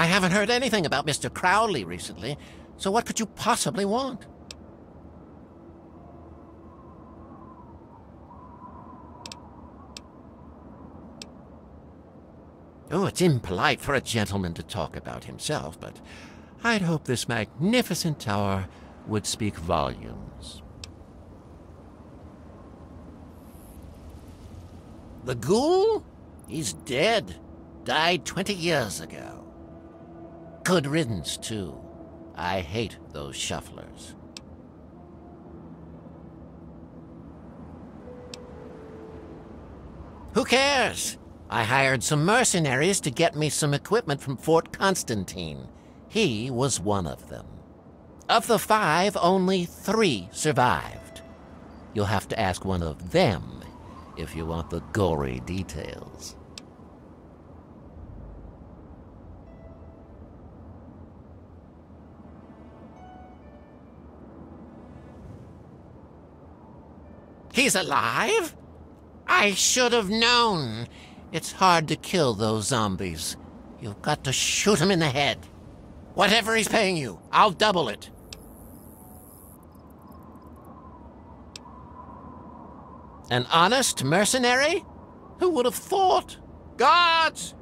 I haven't heard anything about Mr. Crowley recently, so what could you possibly want? Oh, it's impolite for a gentleman to talk about himself, but I'd hope this magnificent tower would speak volumes. The ghoul? He's dead. Died 20 years ago. Good riddance, too. I hate those shufflers. Who cares? I hired some mercenaries to get me some equipment from Fort Constantine. He was one of them. Of the five, only three survived. You'll have to ask one of them if you want the gory details. He's alive? I should have known. It's hard to kill those zombies. You've got to shoot him in the head. Whatever he's paying you, I'll double it. An honest mercenary? Who would have thought? Guards!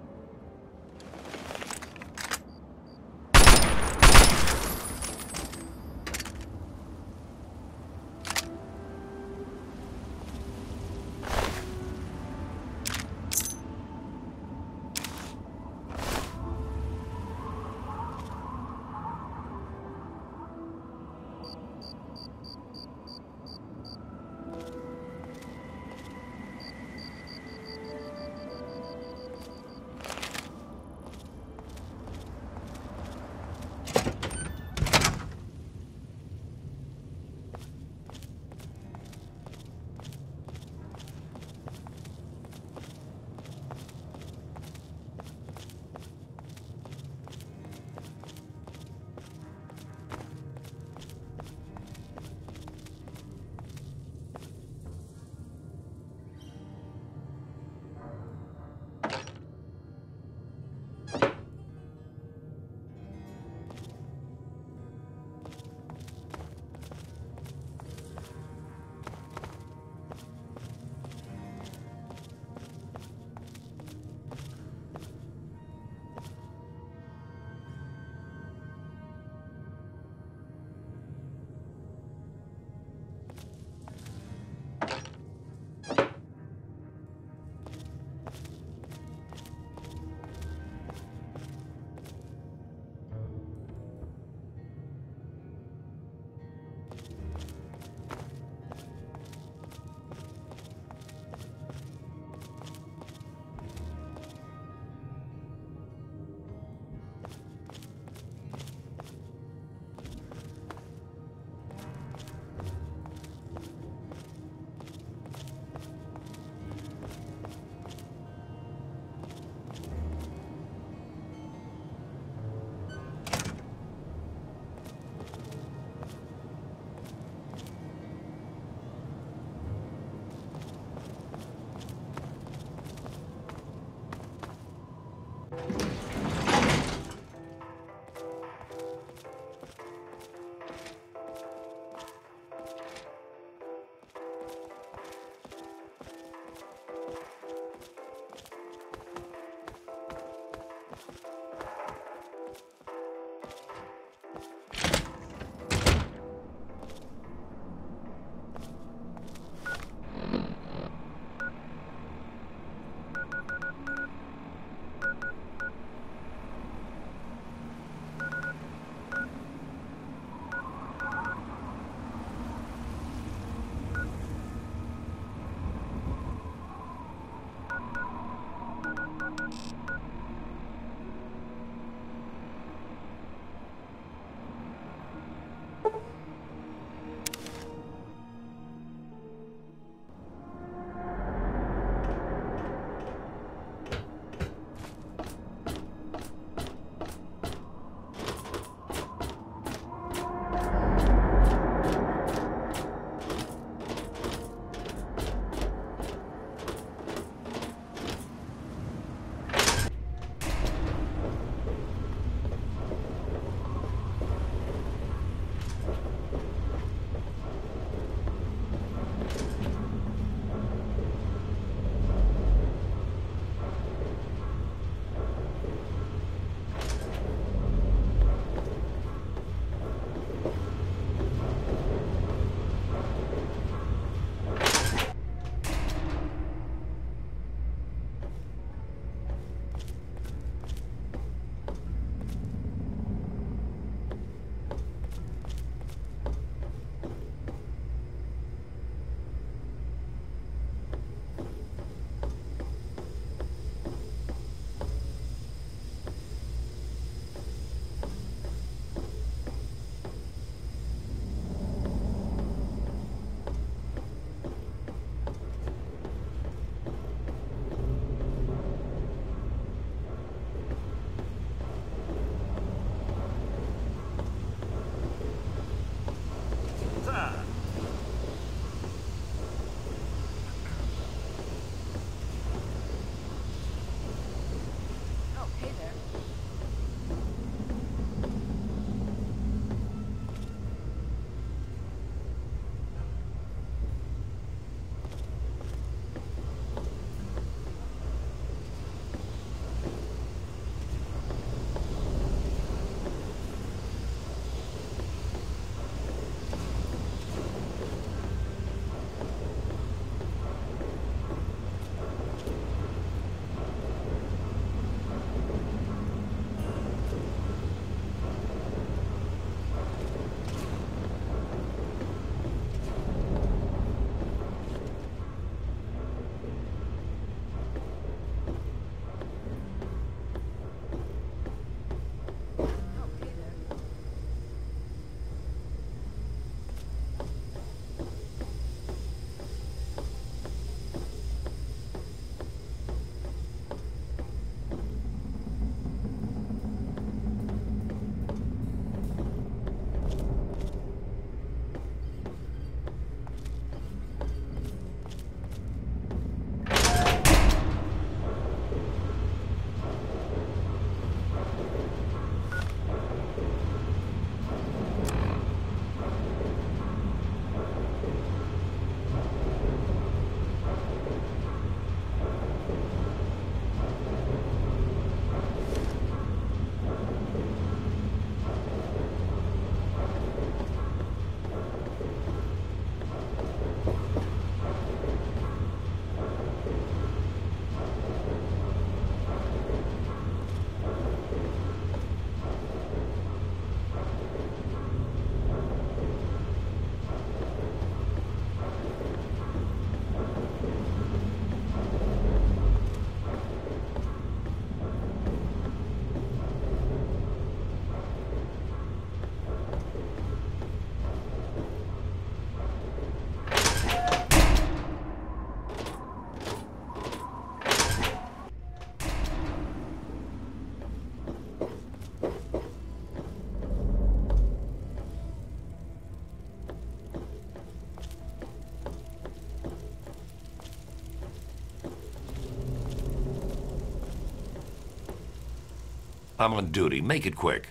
I'm on duty. Make it quick.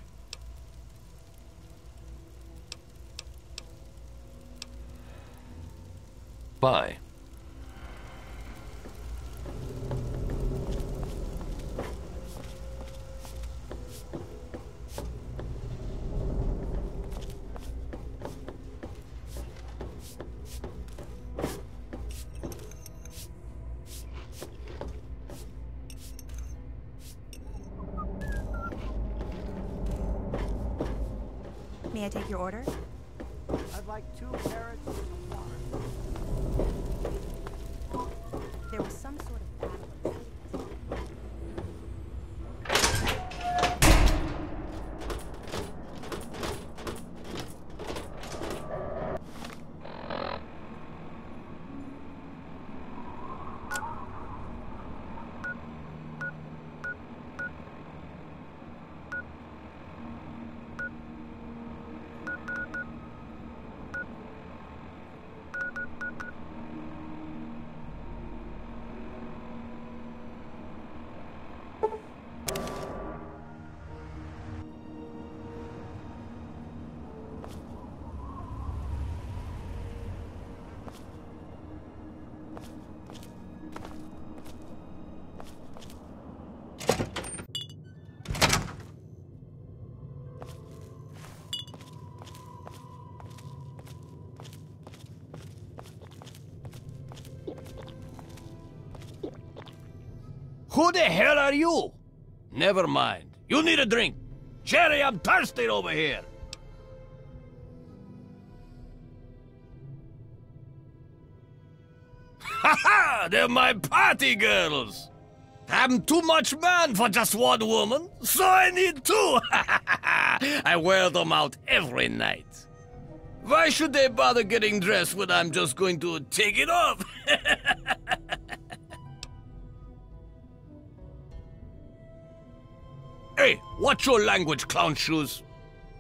May I take your order? I'd like two carrots Who the hell are you? Never mind. You need a drink. Jerry, I'm thirsty over here. Ha ha! They're my party girls. I'm too much man for just one woman, so I need two. I wear them out every night. Why should they bother getting dressed when I'm just going to take it off? watch your language, clown shoes.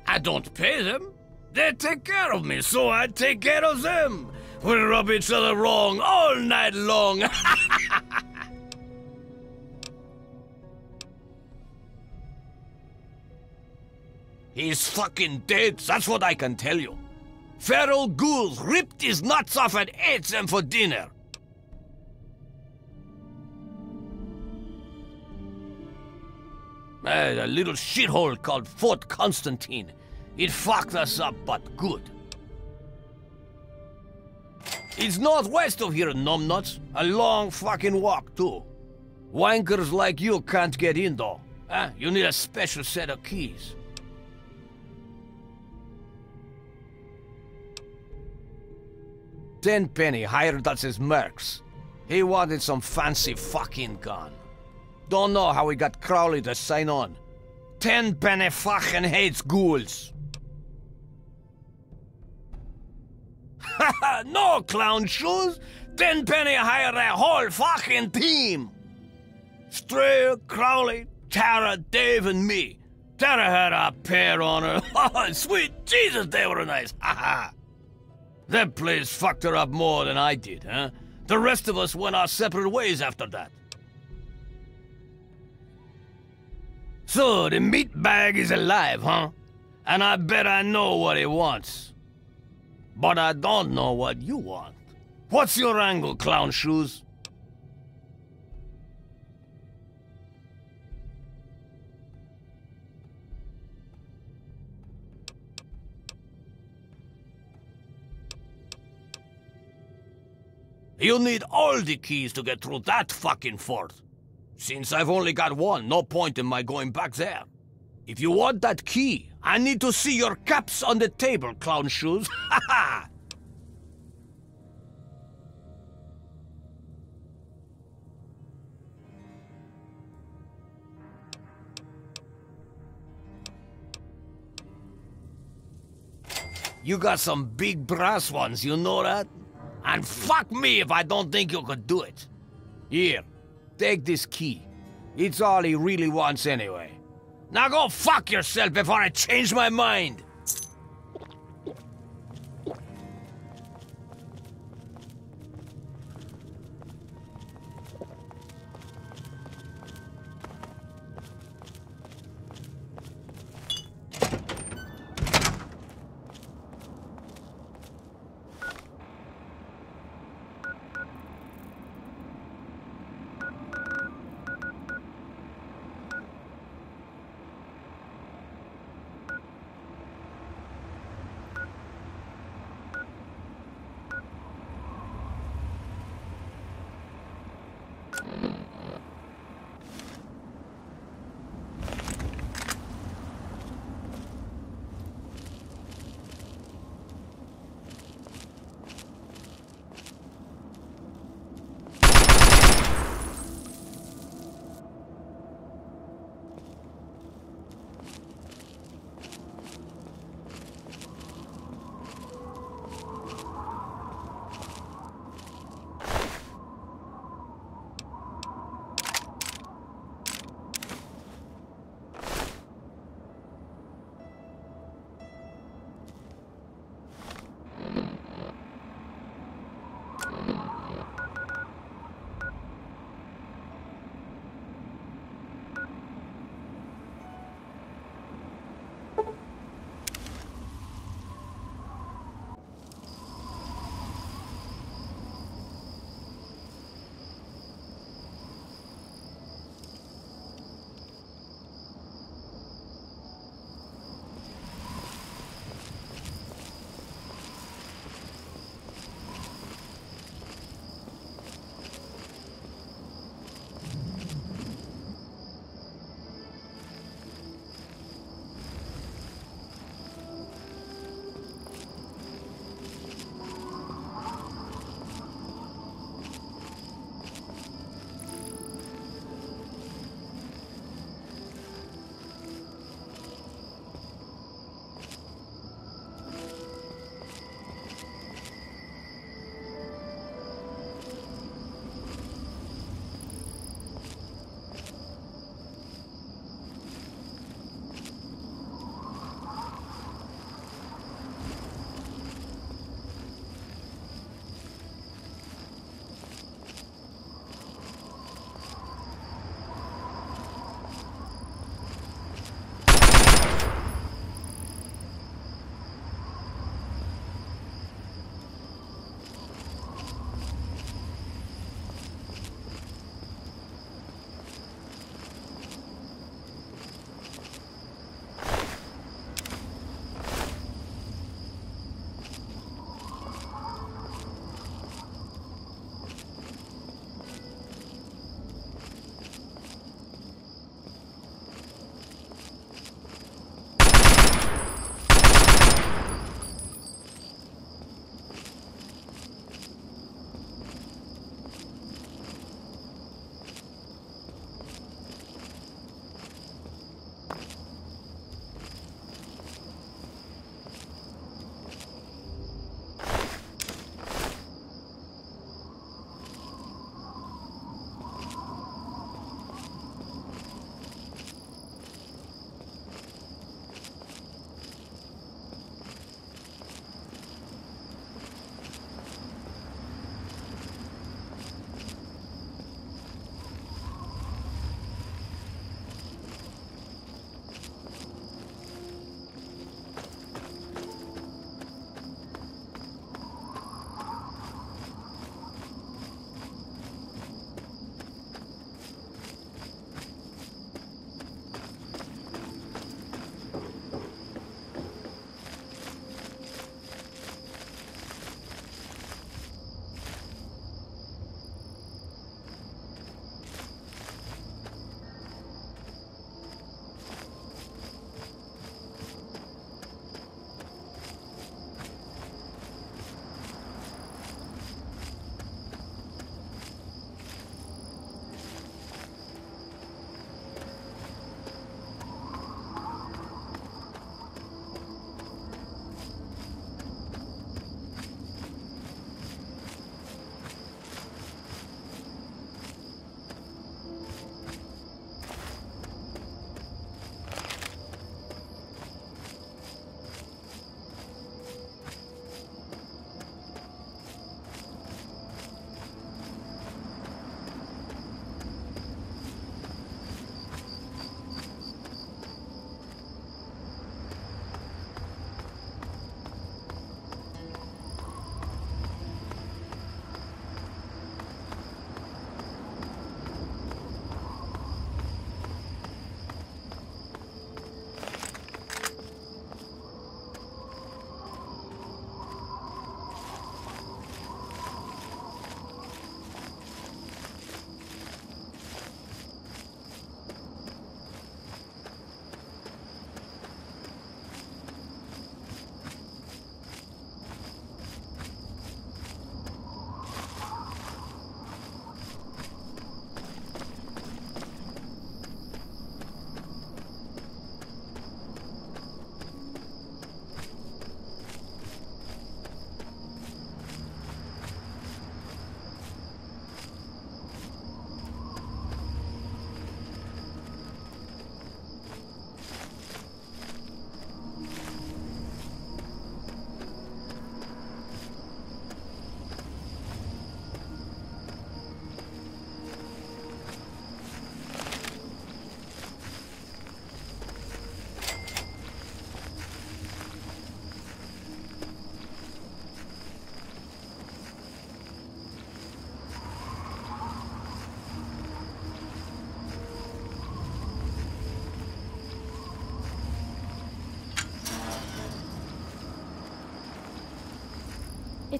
I don't pay them. They take care of me, so I take care of them. We'll rub each other wrong all night long. He's fucking dead, that's what I can tell you. Feral ghouls ripped his nuts off and ate them for dinner. Uh, a little shithole called Fort Constantine. It fucked us up, but good. It's northwest of here, numbnuts. A long fucking walk, too. Wankers like you can't get in, though. Huh? You need a special set of keys. Tenpenny hired us as mercs. He wanted some fancy fucking gun. Don't know how we got Crowley to sign on. Tenpenny fucking hates ghouls. No clown shoes. Tenpenny hired a whole fucking team. Strayer, Crowley, Tara, Dave, and me. Tara had a pair on her. Sweet Jesus, they were nice. Haha. that place fucked her up more than I did, huh? The rest of us went our separate ways after that. So, the meat bag is alive, huh? And I bet I know what he wants. But I don't know what you want. What's your angle, clown shoes? You'll need all the keys to get through that fucking fort. Since I've only got one, no point in my going back there. If you want that key, I need to see your caps on the table, clown shoes. Ha ha! You got some big brass ones, you know that? And fuck me if I don't think you could do it. Here, take this key. It's all he really wants anyway. Now go fuck yourself before I change my mind!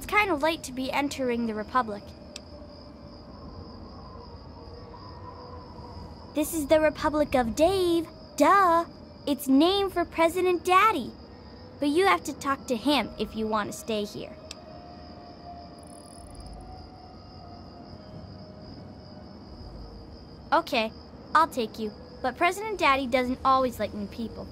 Kind of late to be entering the Republic. This is the Republic of Dave. Duh. It's named for President Daddy. But you have to talk to him if you want to stay here. Okay, I'll take you. But President Daddy doesn't always like new people.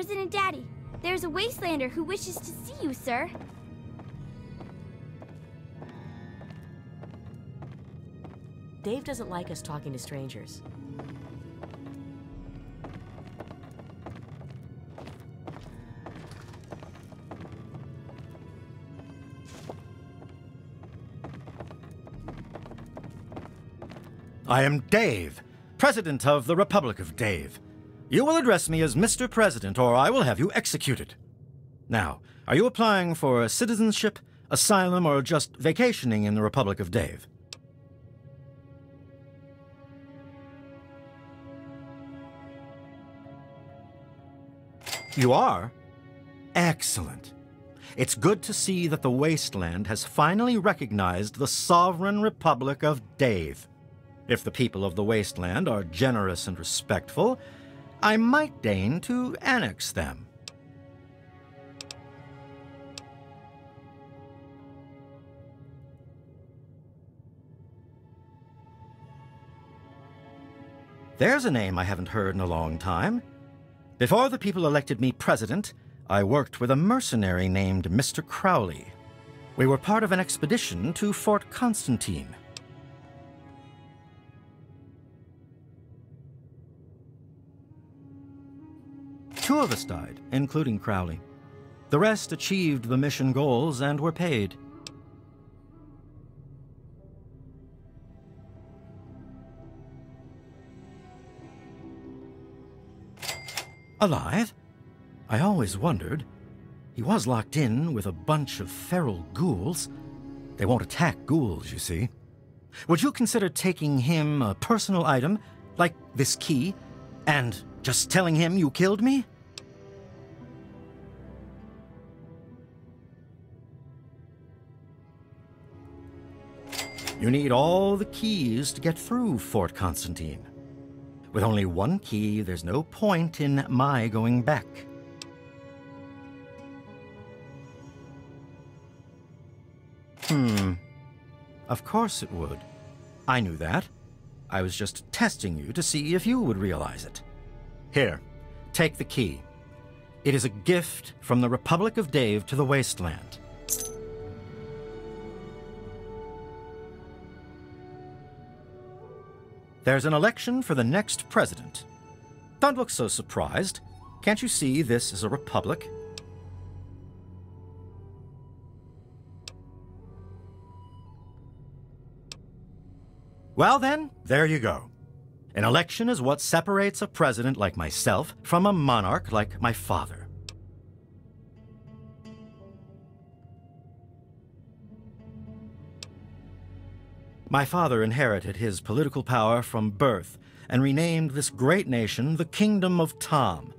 President Daddy, there's a wastelander who wishes to see you, sir. Dave doesn't like us talking to strangers. I am Dave, President of the Republic of Dave. You will address me as Mr. President, or I will have you executed. Now, are you applying for citizenship, asylum, or just vacationing in the Republic of Dave? You are? Excellent. It's good to see that the Wasteland has finally recognized the sovereign Republic of Dave. If the people of the Wasteland are generous and respectful, I might deign to annex them. There's a name I haven't heard in a long time. Before the people elected me president, I worked with a mercenary named Mr. Crowley. We were part of an expedition to Fort Constantine. Two of us died, including Crowley. The rest achieved the mission goals and were paid. Alive? I always wondered. He was locked in with a bunch of feral ghouls. They won't attack ghouls, you see. Would you consider taking him a personal item, like this key, and just telling him you killed me? You need all the keys to get through Fort Constantine. With only one key, there's no point in my going back. Hmm. Of course it would. I knew that. I was just testing you to see if you would realize it. Here, take the key. It is a gift from the Republic of Dave to the Wasteland. There's an election for the next president. Don't look so surprised. Can't you see this is a republic? Well then, there you go. An election is what separates a president like myself from a monarch like my father. My father inherited his political power from birth and renamed this great nation the Kingdom of Tom.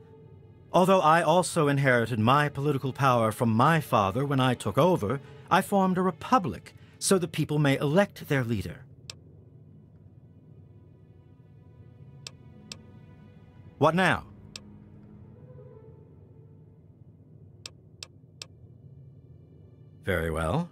Although I also inherited my political power from my father when I took over, I formed a republic so the people may elect their leader. What now? Very well.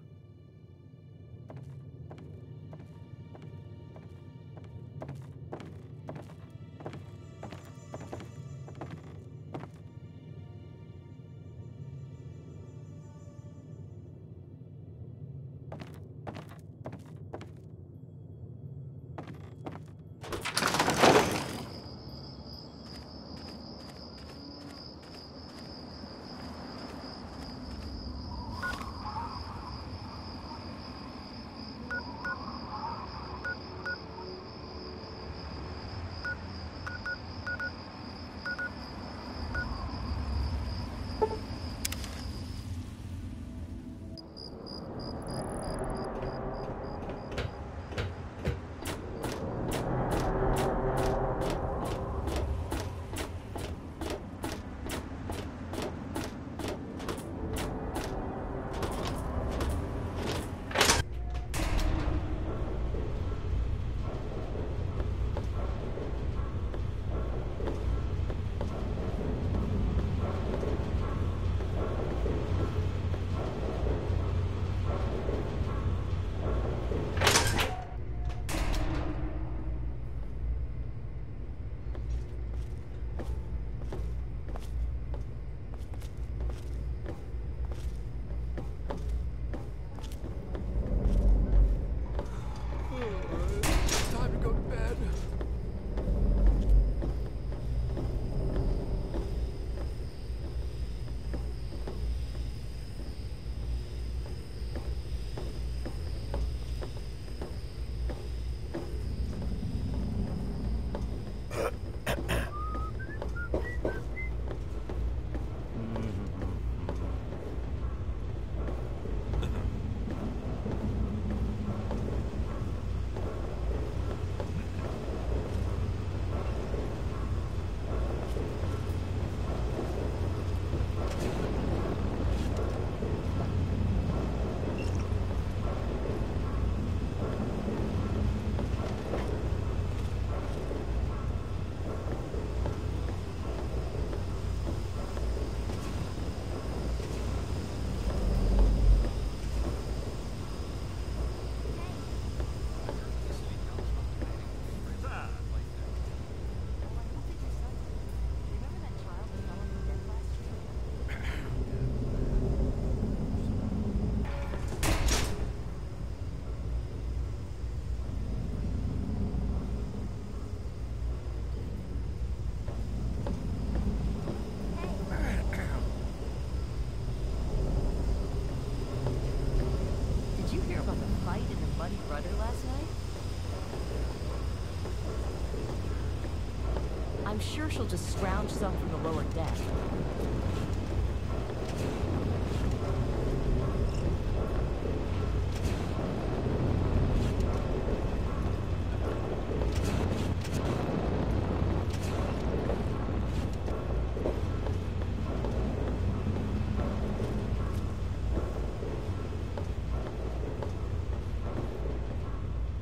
I'm sure she'll just scrounge some from the lower deck.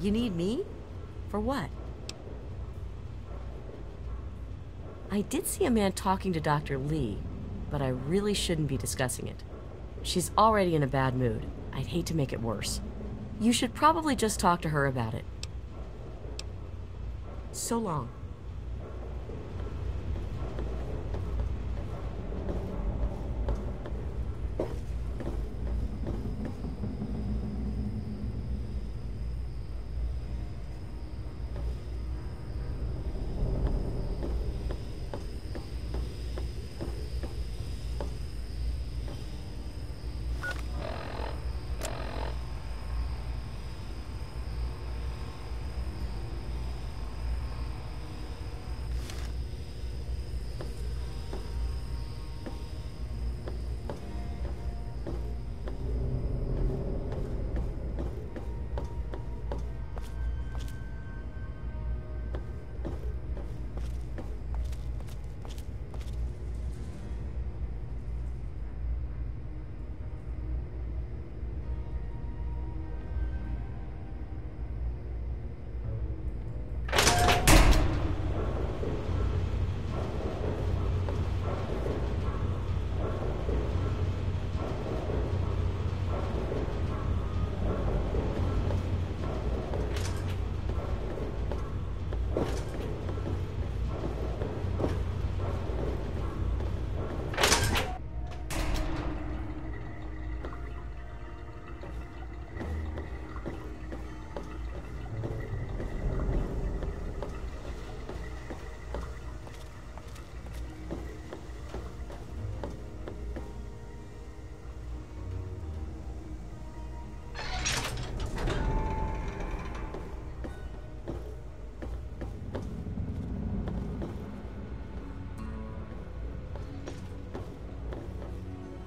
You need me? For what? I did see a man talking to Dr. Li, but I really shouldn't be discussing it. She's already in a bad mood. I'd hate to make it worse. You should probably just talk to her about it. So long.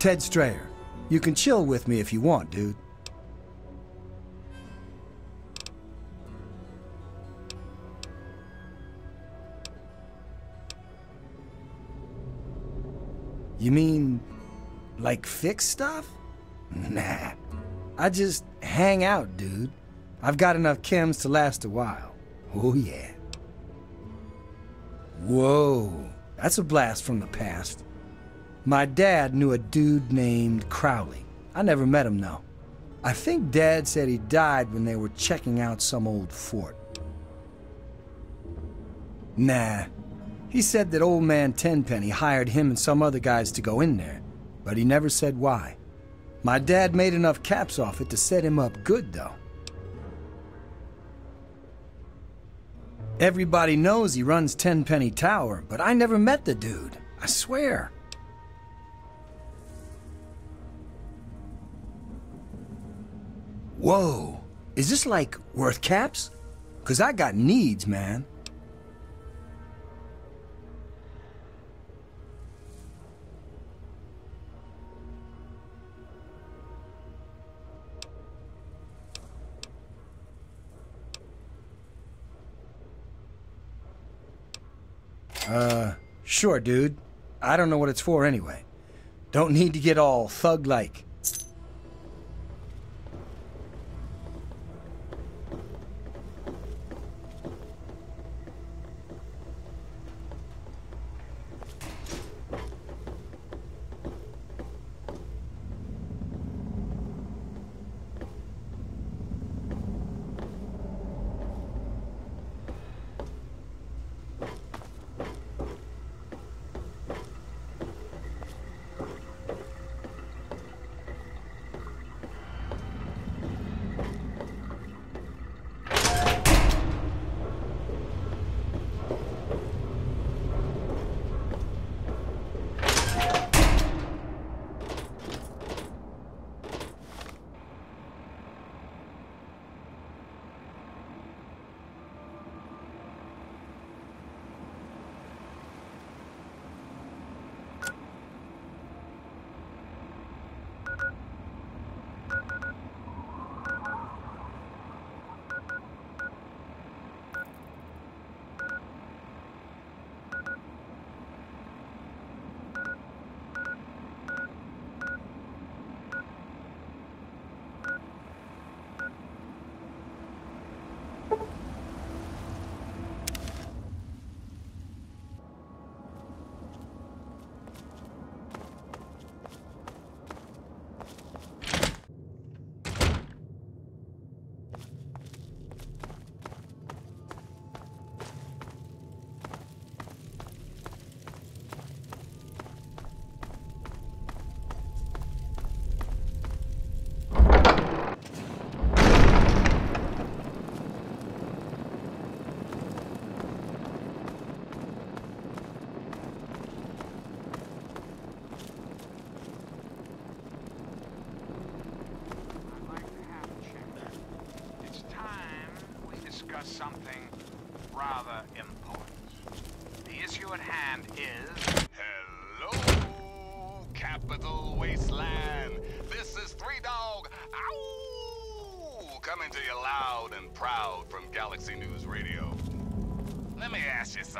Ted Strayer. You can chill with me if you want, dude. You mean, like fix stuff? Nah. I just hang out, dude. I've got enough chems to last a while. Oh, yeah. Whoa, that's a blast from the past. My dad knew a dude named Crowley. I never met him, though. I think Dad said he died when they were checking out some old fort. Nah. He said that old man Tenpenny hired him and some other guys to go in there, but he never said why. My dad made enough caps off it to set him up good, though. Everybody knows he runs Tenpenny Tower, but I never met the dude. I swear. Whoa. Is this like worth caps? Cause I got needs, man. Uh, sure, dude. I don't know what it's for anyway. Don't need to get all thug-like.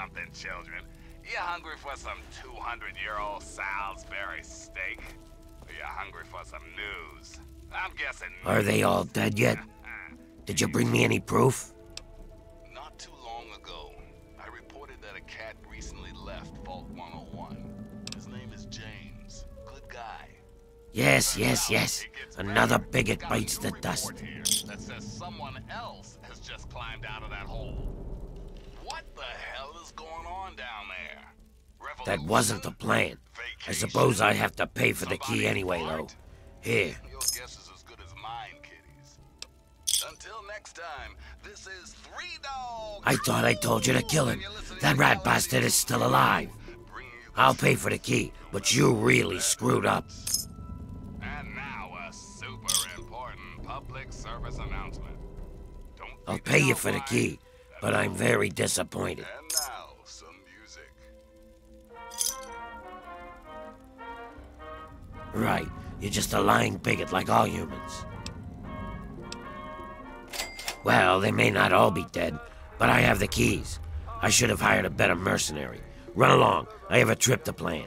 Something, children. You hungry for some 200-year-old Salisbury steak? Or you hungry for some news? I'm guessing... Are they all dead yet? Did you bring me any proof? Not too long ago, I reported that a cat recently left Vault 101. His name is James. Good guy. Yes, yes, yes. Another bigot bites the dust. That says someone else has just climbed out of that hole. What the hell is going on down there? That wasn't the plan. I suppose I have to pay for the key anyway, though. Here. Your guess is as good as mine, kiddies. Until next time, this is Three Dogs. I thought I told you to kill him. That rat bastard is still alive. I'll pay for the key, but you really screwed up. And now a super important public service announcement. Don't I'll pay you for the key, but I'm very disappointed. And now some music. Right, you're just a lying bigot like all humans. Well, they may not all be dead, but I have the keys. I should have hired a better mercenary. Run along, I have a trip to plan.